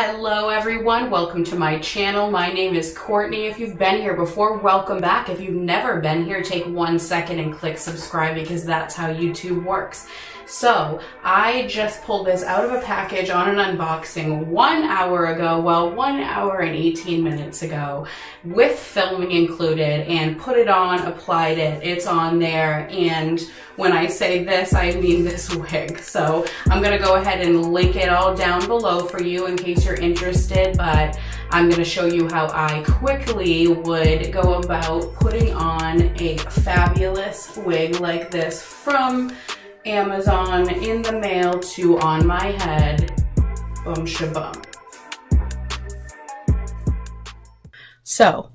Hello everyone, welcome to my channel. My name is Courtney. If you've been here before, welcome back. If you've never been here, take one second and click subscribe because that's how YouTube works. So I just pulled this out of a package on an unboxing one hour ago, well, one hour and 18 minutes ago with filming included and put it on, applied it, it's on there. And when I say this, I mean this wig. So I'm gonna go ahead and link it all down below for you in case you're interested, but I'm gonna show you how I quickly would go about putting on a fabulous wig like this from Amazon in the mail to on my head. Boom shabum. So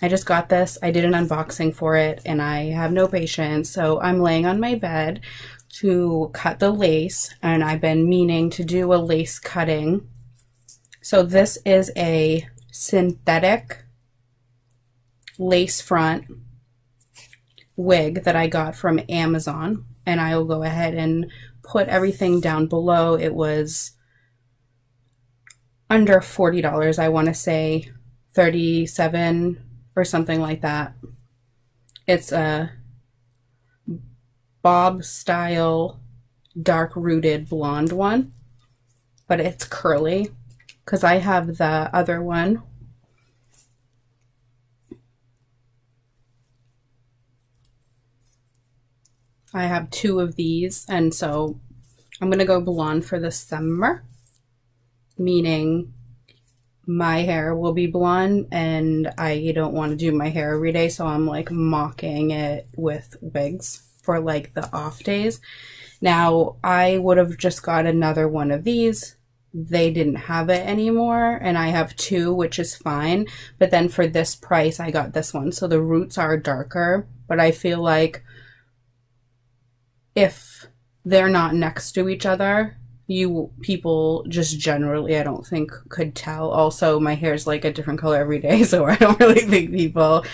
I just got this. I did an unboxing for it and I have no patience. So I'm laying on my bed to cut the lace and I've been meaning to do a lace cutting. So this is a synthetic lace front wig that I got from Amazon and I will go ahead and put everything down below. It was under $40. I want to say 37 or something like that. It's a bob style dark rooted blonde one, but it's curly because I have the other one I have two of these, and so I'm going to go blonde for the summer, meaning my hair will be blonde, and I don't want to do my hair every day, so I'm like mocking it with wigs for like the off days. Now, I would have just got another one of these. They didn't have it anymore, and I have two, which is fine. But then for this price, I got this one. So the roots are darker, but I feel like if they're not next to each other, you people just generally, I don't think, could tell. Also, my hair's like a different color every day, so I don't really think people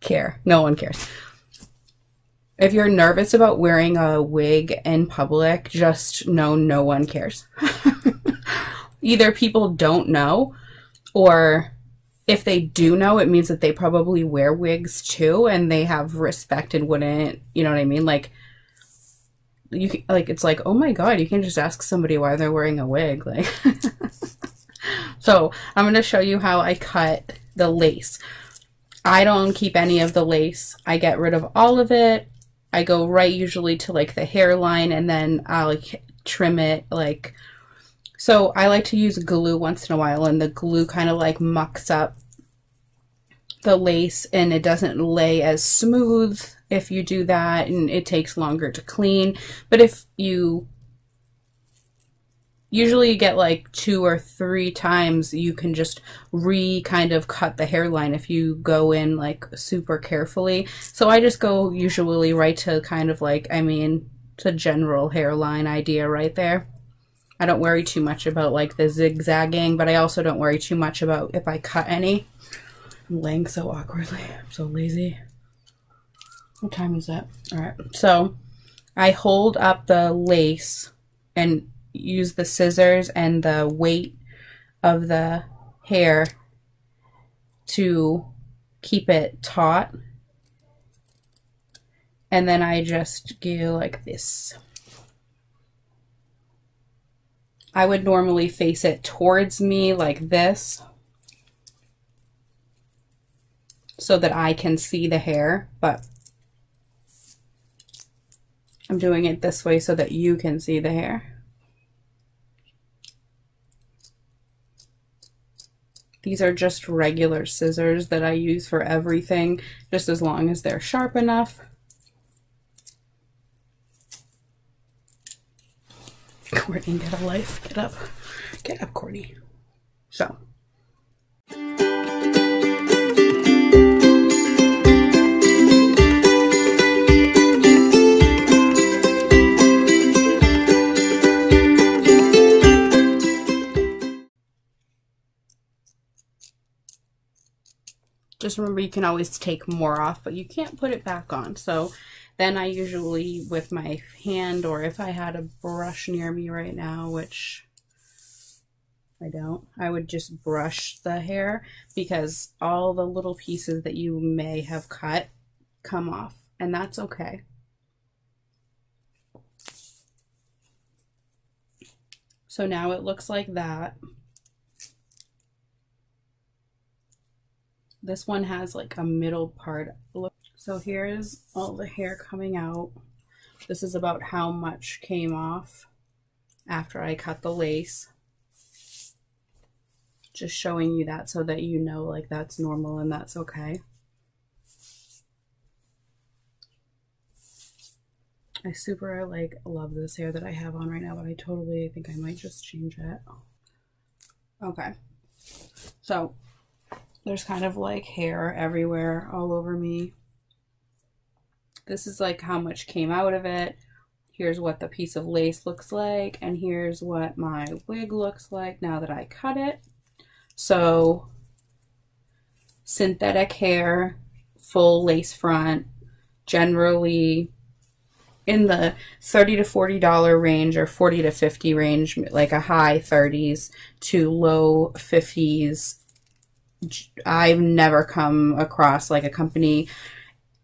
care. No one cares. If you're nervous about wearing a wig in public, just know no one cares. Either people don't know, or if they do know, it means that they probably wear wigs too, and they have respect and wouldn't, you know what I mean? Like, you can, like it's like oh my god you can just ask somebody why they're wearing a wig like so i'm going to show you how i cut the lace. I don't keep any of the lace. I get rid of all of it. I go right usually to like the hairline and then i'll like trim it like so i like to use glue once in a while and the glue kind of like mucks up the lace and it doesn't lay as smooth if you do that and it takes longer to clean. But if you usually you get like two or three times you can just re kind of cut the hairline if you go in like super carefully. So I just go usually right to kind of like, I mean, to general hairline idea right there. I don't worry too much about like the zigzagging, but I also don't worry too much about if I cut any. I'm laying so awkwardly. I'm so lazy. What time is that? All right. So I hold up the lace and use the scissors and the weight of the hair to keep it taut. And then I just go like this. I would normally face it towards me like this so that I can see the hair, but I'm doing it this way so that you can see the hair. These are just regular scissors that I use for everything, just as long as they're sharp enough. Courtney, get a life. Get up. Get up, Courtney. So, Just remember you can always take more off, but you can't put it back on. So then I usually, with my hand, or if I had a brush near me right now, which I don't. I would just brush the hair because all the little pieces that you may have cut come off and that's okay. So now it looks like that. This one has like a middle part. So here is all the hair coming out. This is about how much came off after I cut the lace. Just showing you that so that you know like that's normal and that's okay. I super like love this hair that I have on right now, but I totally think I might just change it. Okay. So there's kind of like hair everywhere all over me. This is like how much came out of it. Here's what the piece of lace looks like. And here's what my wig looks like now that I cut it. So synthetic hair, full lace front, generally in the 30 to 40 dollar range or 40 to 50 range like a high 30s to low 50s i've never come across like a company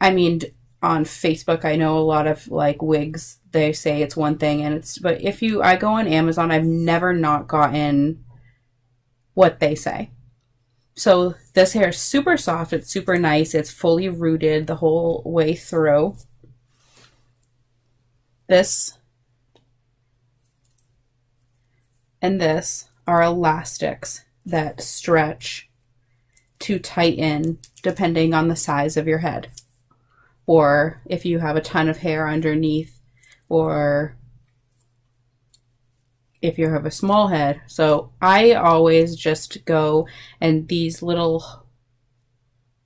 i mean on facebook i know a lot of like wigs they say it's one thing and it's but if you i go on amazon i've never not gotten what they say. So this hair is super soft it's super nice it's fully rooted the whole way through. This and this are elastics that stretch to tighten depending on the size of your head. Or if you have a ton of hair underneath, or if you have a small head. So I always just go and these little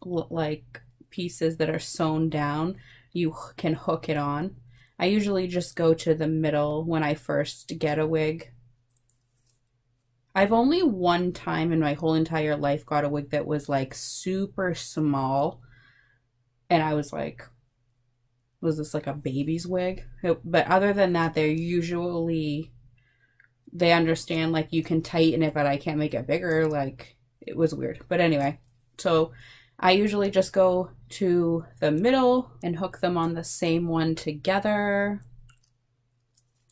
like pieces that are sewn down, you can hook it on I usually just go to the middle when I first get a wig. I've only one time in my whole entire life got a wig that was like super small. And I was like, was this like a baby's wig? But other than that, they're usually, they understand like you can tighten it, but I can't make it bigger. Like it was weird. But anyway, so I usually just go to the middle and hook them on the same one together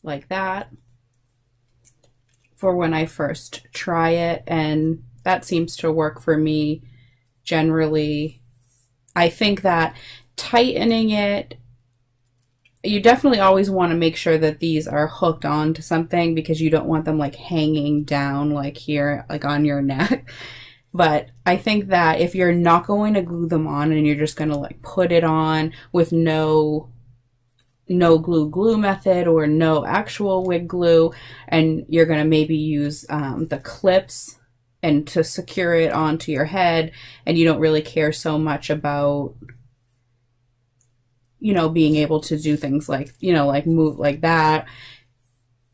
like that for when I first try it and that seems to work for me generally. I think that tightening it you definitely always want to make sure that these are hooked on to something because you don't want them like hanging down like here like on your neck but I think that if you're not going to glue them on and you're just going to like put it on with no no glue glue method or no actual wig glue and you're going to maybe use um, the clips and to secure it onto your head and you don't really care so much about you know being able to do things like you know like move like that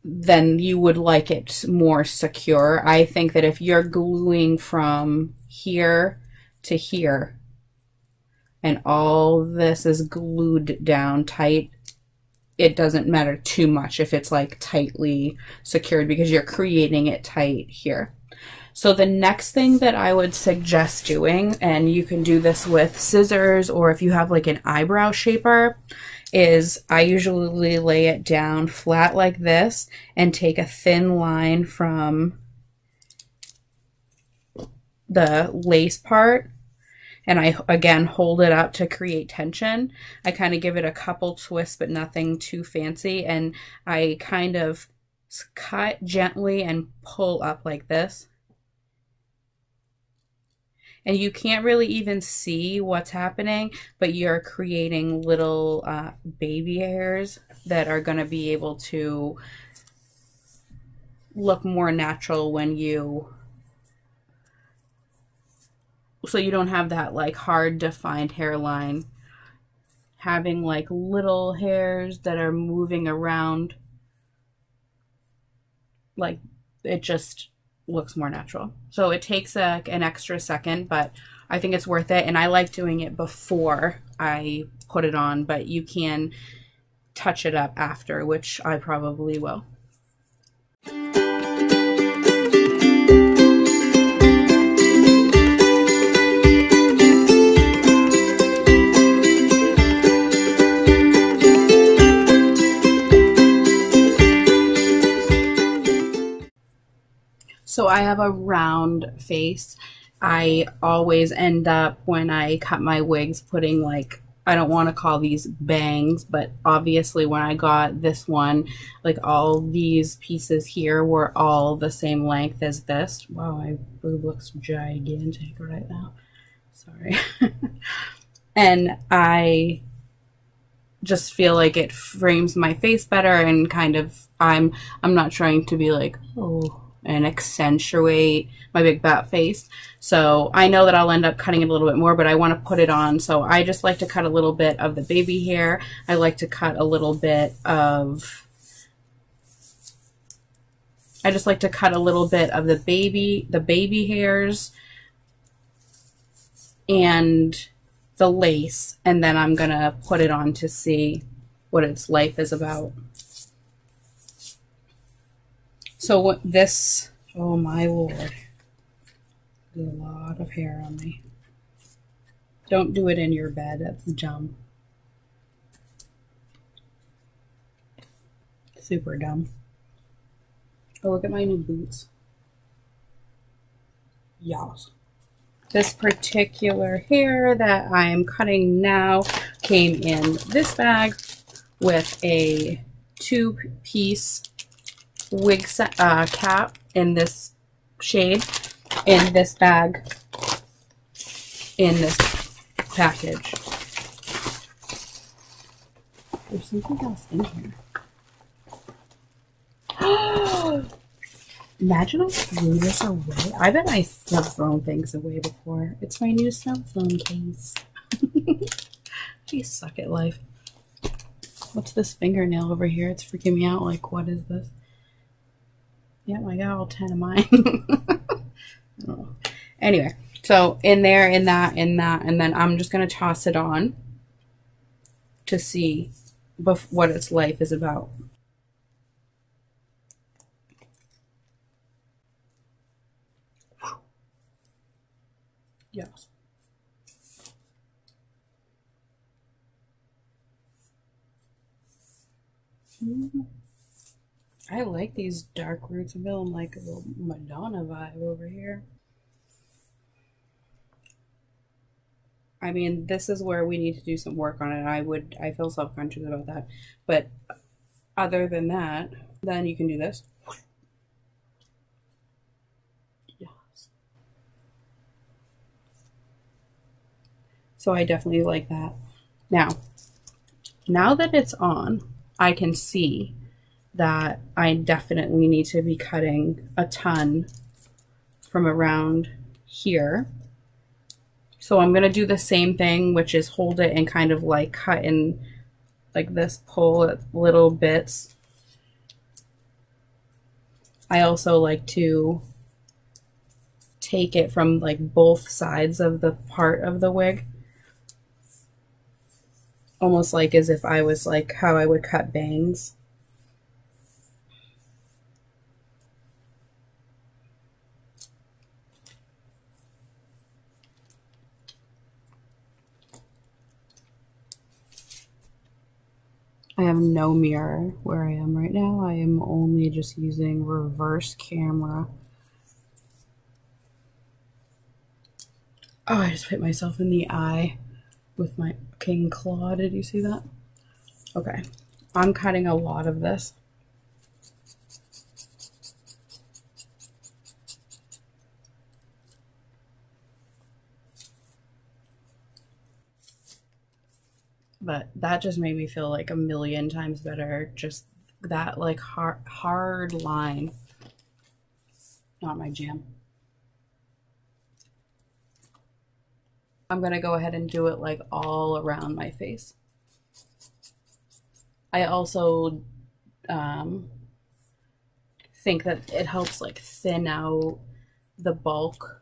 then you would like it more secure. I think that if you're gluing from here to here and all this is glued down tight, it doesn't matter too much if it's like tightly secured because you're creating it tight here. So the next thing that I would suggest doing, and you can do this with scissors or if you have like an eyebrow shaper, is I usually lay it down flat like this and take a thin line from the lace part and I again hold it up to create tension. I kind of give it a couple twists but nothing too fancy and I kind of cut gently and pull up like this and you can't really even see what's happening, but you're creating little uh, baby hairs that are going to be able to look more natural when you so you don't have that like hard defined hairline having like little hairs that are moving around like it just looks more natural. So it takes a, an extra second, but I think it's worth it. And I like doing it before I put it on, but you can touch it up after, which I probably will. I have a round face. I always end up when I cut my wigs putting like I don't want to call these bangs, but obviously when I got this one, like all these pieces here were all the same length as this. Wow, my boob looks gigantic right now. Sorry. and I just feel like it frames my face better and kind of I'm I'm not trying to be like, oh, and accentuate my big fat face. So I know that I'll end up cutting it a little bit more, but I want to put it on. So I just like to cut a little bit of the baby hair. I like to cut a little bit of, I just like to cut a little bit of the baby, the baby hairs and the lace. And then I'm going to put it on to see what its life is about. So what this, oh my lord, a lot of hair on me. Don't do it in your bed, that's dumb. Super dumb. Oh, look at my new boots. Yes. This particular hair that I am cutting now came in this bag with a two-piece wig set, uh, cap in this shade in this bag in this package. There's something else in here. Imagine I threw this away. I bet I have thrown things away before. It's my new cell phone case. I suck at life. What's this fingernail over here? It's freaking me out. Like, what is this? Yep, I got all 10 of mine. anyway, so in there, in that, in that, and then I'm just going to toss it on to see what its life is about. Yes. Mm -hmm. I like these dark roots. I'm feeling like a little Madonna vibe over here. I mean, this is where we need to do some work on it. I would, I feel self-conscious about that. But other than that, then you can do this. Yes. So I definitely like that. Now, now that it's on, I can see that I definitely need to be cutting a ton from around here. So I'm going to do the same thing, which is hold it and kind of like cut in like this, pull little bits. I also like to take it from like both sides of the part of the wig. Almost like as if I was like how I would cut bangs. Have no mirror where I am right now. I am only just using reverse camera. Oh, I just hit myself in the eye with my king claw. Did you see that? Okay. I'm cutting a lot of this. But that just made me feel like a million times better. Just that like hard, hard line. Not my jam. I'm to go ahead and do it like all around my face. I also um, think that it helps like thin out the bulk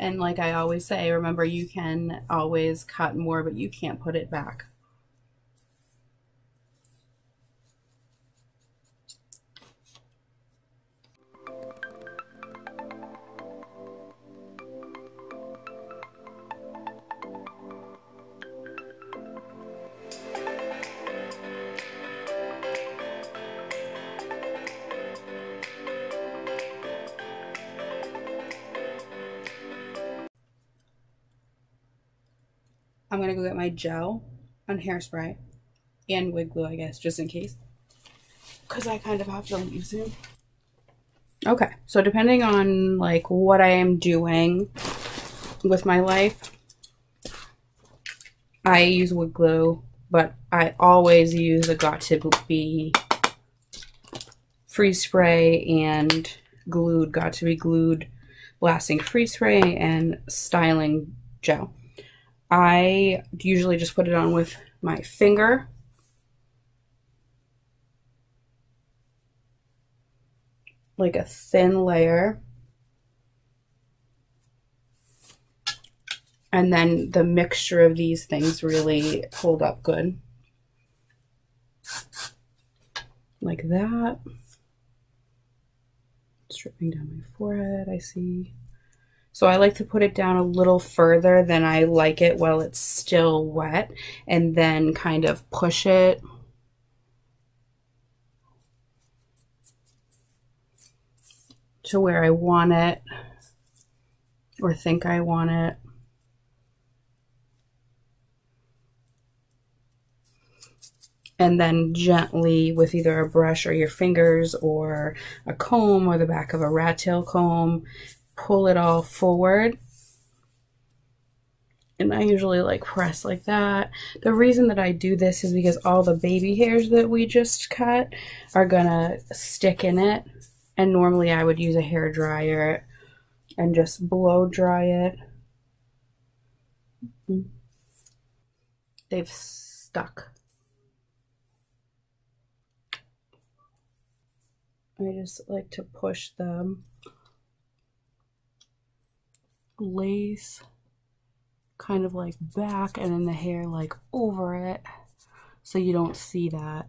And like I always say, remember you can always cut more, but you can't put it back. I'm going to go get my gel and hairspray and wig glue, I guess, just in case. Because I kind of have to leave soon. Okay, so depending on like what I am doing with my life, I use wood glue, but I always use a got to be freeze spray and glued, Got2b glued lasting freeze spray and styling gel. I usually just put it on with my finger. Like a thin layer. And then the mixture of these things really hold up good. Like that. Stripping down my forehead, I see. So I like to put it down a little further than I like it while it's still wet and then kind of push it to where I want it or think I want it. and then gently with either a brush or your fingers or a comb or the back of a rat tail comb, pull it all forward. And I usually like press like that. The reason that I do this is because all the baby hairs that we just cut are gonna stick in it. And normally I would use a hair dryer and just blow dry it. They've stuck. I just like to push the lace kind of like back and then the hair like over it so you don't see that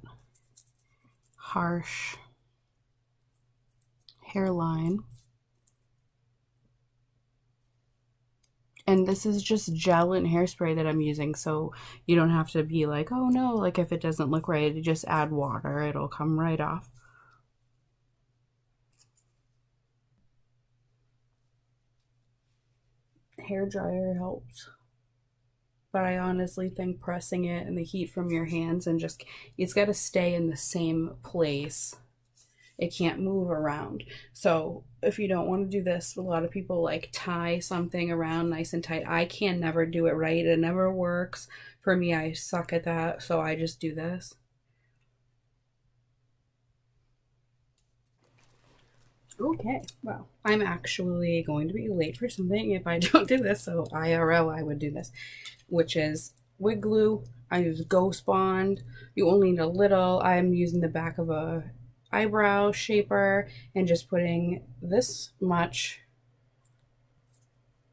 harsh hairline. And this is just gel and hairspray that I'm using, so you don't have to be like, oh no, like if it doesn't look right, just add water, it'll come right off. Hair dryer helps. But I honestly think pressing it and the heat from your hands and just, it's got to stay in the same place. It can't move around. So if you don't want to do this, a lot of people like tie something around nice and tight. I can never do it right. It never works. For me, I suck at that. So I just do this. Okay, well, I'm actually going to be late for something if I don't do this, so IRL I would do this, which is wig glue. I use Ghost Bond. You only need a little. I'm using the back of a eyebrow shaper and just putting this much,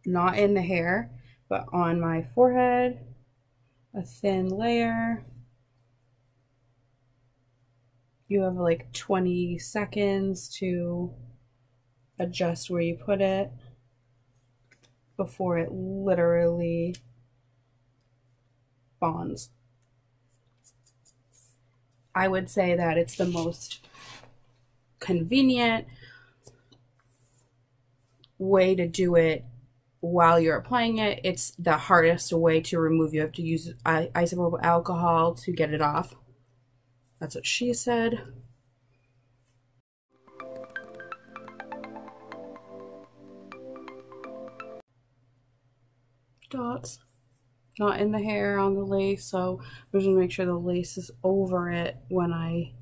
not in the hair, but on my forehead, a thin layer. You have like 20 seconds to adjust where you put it before it literally bonds. I would say that it's the most convenient way to do it while you're applying it. It's the hardest way to remove. You have to use isopropyl alcohol to get it off. That's what she said. Dots. Not in the hair on the lace so I'm just gonna make sure the lace is over it when I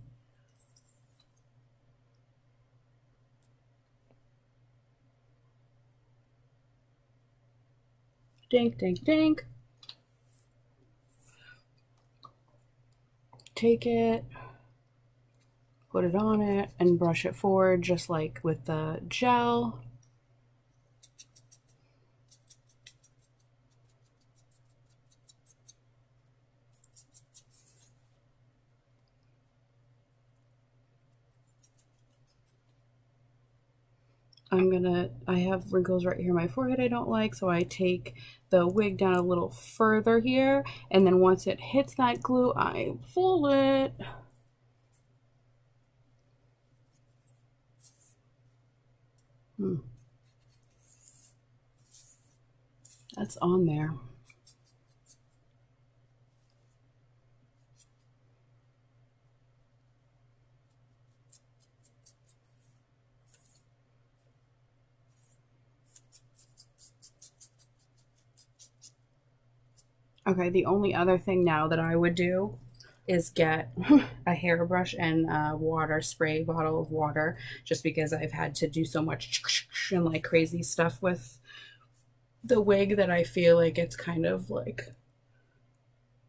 dink dink dink. Take it put it on it and brush it forward just like with the gel I'm gonna, I have wrinkles right here in my forehead I don't like, so I take the wig down a little further here, and then once it hits that glue, I pull it. Hmm. That's on there. Okay, the only other thing now that I would do is get a hairbrush and a water spray bottle of water just because I've had to do so much and like crazy stuff with the wig that I feel like it's kind of like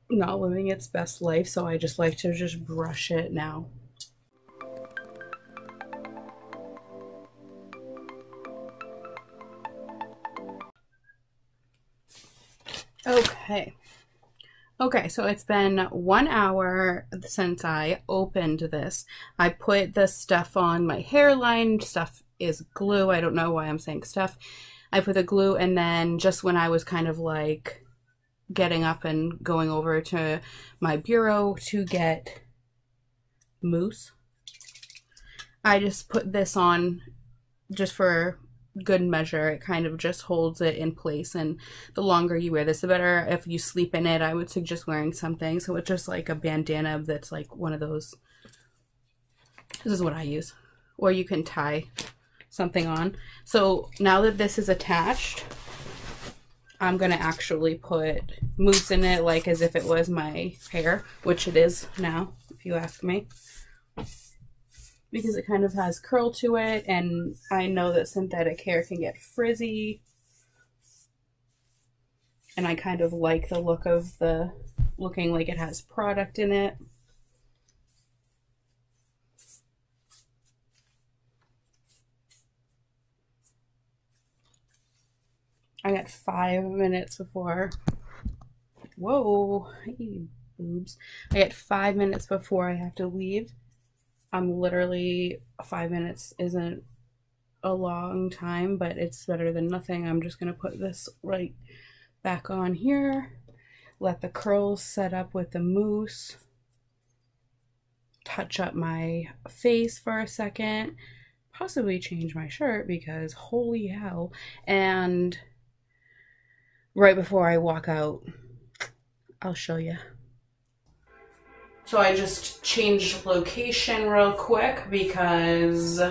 not living its best life so I just like to just brush it now. Okay. Okay, so it's been one hour since I opened this. I put the stuff on my hairline. Stuff is glue. I don't know why I'm saying stuff. I put the glue and then just when I was kind of like getting up and going over to my bureau to get mousse, I just put this on just for good measure. It kind of just holds it in place. And the longer you wear this, the better. If you sleep in it, I would suggest wearing something. So it's just like a bandana that's like one of those. This is what I use. Or you can tie something on. So now that this is attached, I'm going to actually put mousse in it like as if it was my hair, which it is now, if you ask me because it kind of has curl to it and I know that synthetic hair can get frizzy and I kind of like the look of the looking like it has product in it. I got five minutes before, whoa, boobs. I got five minutes before I have to leave. I'm literally five minutes isn't a long time, but it's better than nothing. I'm just to put this right back on here. Let the curls set up with the mousse. Touch up my face for a second. Possibly change my shirt because holy hell. And right before I walk out, I'll show you. So I just changed location real quick because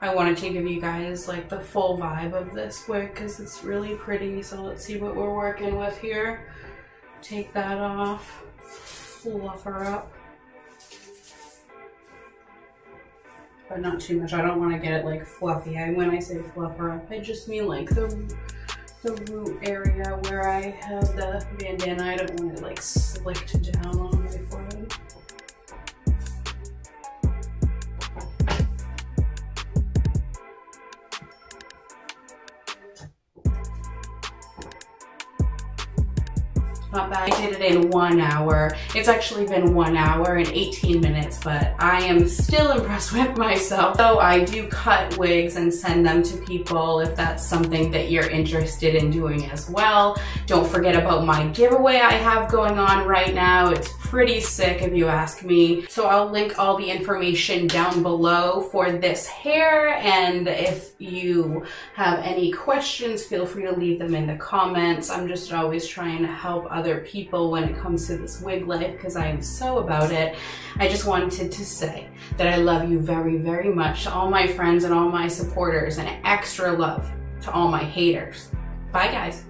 I wanted to give you guys like the full vibe of this wig because it's really pretty. So let's see what we're working with here. Take that off, fluff her up. But not too much. I don't want to get it like fluffy. I, when I say fluff her up, I just mean like the the root area where I have the bandana. I don't want it like slicked down on my forehead. Not bad. I did it in one hour. It's actually been one hour and 18 minutes, but I am still impressed with myself. So I do cut wigs and send them to people if that's something that you're interested in doing as well. Don't forget about my giveaway I have going on right now. It's pretty sick if you ask me. So I'll link all the information down below for this hair and if you have any questions, feel free to leave them in the comments. I'm just always trying to help other people when it comes to this wig life because I am so about it. I just wanted to say that I love you very, very much all my friends and all my supporters and extra love to all my haters. Bye guys.